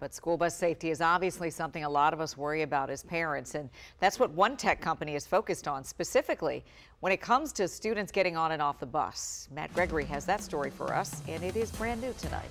But school bus safety is obviously something a lot of us worry about as parents, and that's what one tech company is focused on specifically when it comes to students getting on and off the bus. Matt Gregory has that story for us, and it is brand new tonight.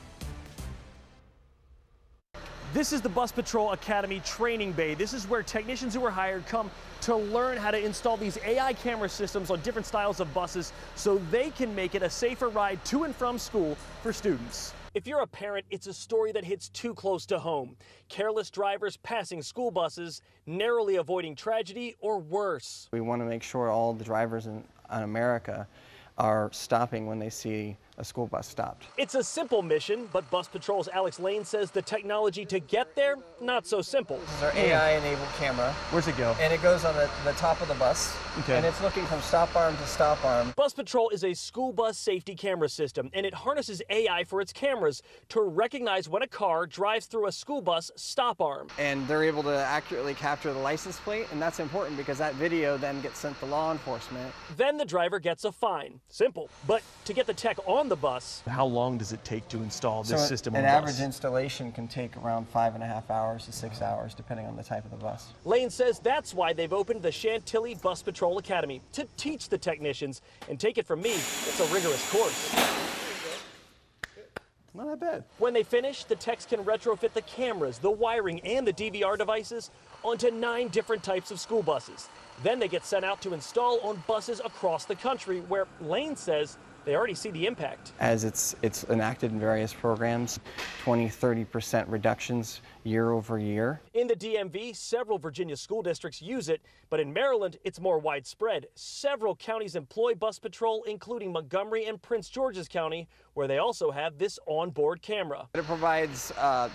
This is the Bus Patrol Academy training bay. This is where technicians who are hired come to learn how to install these AI camera systems on different styles of buses so they can make it a safer ride to and from school for students. If you're a parent, it's a story that hits too close to home. Careless drivers passing school buses, narrowly avoiding tragedy, or worse. We want to make sure all the drivers in, in America are stopping when they see a school bus stopped. It's a simple mission, but Bus Patrol's Alex Lane says the technology to get there, not so simple. This is our AI-enabled camera. Where's it go? And it goes on the, the top of the bus. Okay. And it's looking from stop arm to stop arm. Bus Patrol is a school bus safety camera system, and it harnesses AI for its cameras to recognize when a car drives through a school bus stop arm. And they're able to accurately capture the license plate, and that's important because that video then gets sent to law enforcement. Then the driver gets a fine. Simple. But to get the tech on the bus, how long does it take to install this so system an on the average bus? installation can take around five and a half hours to six hours, depending on the type of the bus. Lane says that's why they've opened the Chantilly Bus Patrol Academy to teach the technicians. And take it from me, it's a rigorous course. Not that bad. When they finish, the techs can retrofit the cameras, the wiring, and the DVR devices onto nine different types of school buses. Then they get sent out to install on buses across the country where Lane says they already see the impact. As it's, it's enacted in various programs, 20, 30% reductions year over year. In the DMV, several Virginia school districts use it, but in Maryland, it's more widespread. Several counties employ bus patrol, including Montgomery and Prince George's County, where they also have this onboard camera. It provides uh,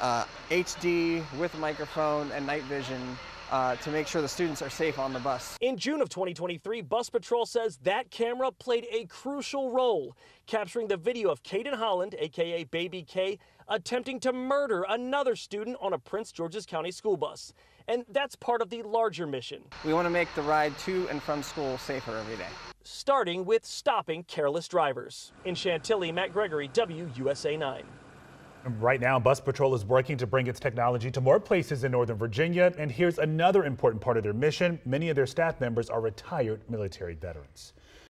uh, HD with microphone and night vision uh, to make sure the students are safe on the bus. In June of 2023, Bus Patrol says that camera played a crucial role, capturing the video of Caden Holland, aka Baby K, attempting to murder another student on a Prince George's County school bus. And that's part of the larger mission. We want to make the ride to and from school safer every day. Starting with stopping careless drivers. In Chantilly, Matt Gregory, WUSA 9. Right now, Bus Patrol is working to bring its technology to more places in Northern Virginia. And here's another important part of their mission. Many of their staff members are retired military veterans.